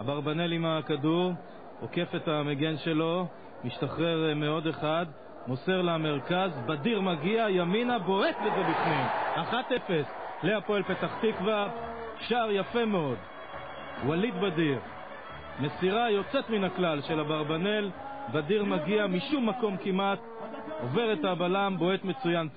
אברבנל עם הכדור, עוקף את המגן שלו, משתחרר אה, מעוד אחד, מוסר למרכז, בדיר מגיע, ימינה, בועט לזה בפנים. 1-0 להפועל פתח תקווה, שער יפה מאוד. ווליד בדיר. מסירה יוצאת מן הכלל של אברבנל, בדיר מגיע משום מקום כמעט, עובר את הבלם, בועט מצוין.